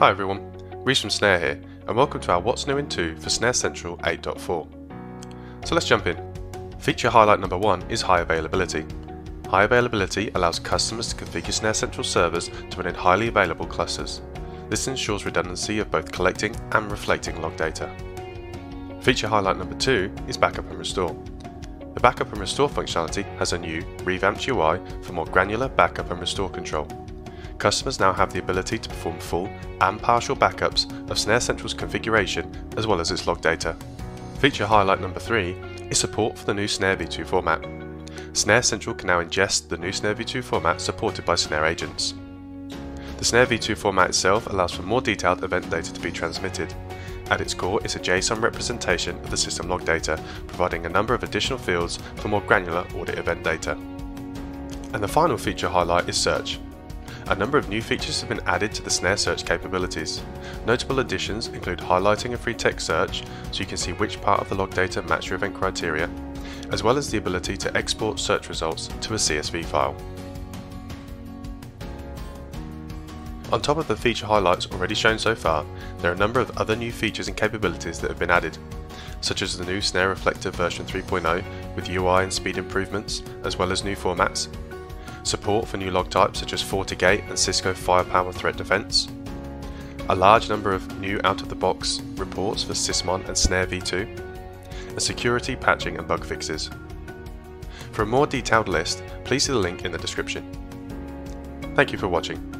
Hi everyone, Reese from Snare here, and welcome to our What's New in 2 for Snare Central 8.4. So let's jump in. Feature highlight number 1 is high availability. High availability allows customers to configure Snare Central servers to run in highly available clusters. This ensures redundancy of both collecting and reflecting log data. Feature highlight number 2 is backup and restore. The backup and restore functionality has a new, revamped UI for more granular backup and restore control. Customers now have the ability to perform full and partial backups of Snare Central's configuration as well as its log data. Feature highlight number 3 is support for the new Snare v2 format. Snare Central can now ingest the new Snare v2 format supported by Snare agents. The Snare v2 format itself allows for more detailed event data to be transmitted. At its core is a JSON representation of the system log data, providing a number of additional fields for more granular audit event data. And the final feature highlight is search. A number of new features have been added to the Snare search capabilities. Notable additions include highlighting a free text search so you can see which part of the log data match your event criteria, as well as the ability to export search results to a CSV file. On top of the feature highlights already shown so far, there are a number of other new features and capabilities that have been added, such as the new Snare Reflector version 3.0 with UI and speed improvements, as well as new formats, support for new log types such as FortiGate and Cisco Firepower Threat Defense, a large number of new out-of-the-box reports for Sysmon and Snare v2, and security, patching and bug fixes. For a more detailed list, please see the link in the description. Thank you for watching.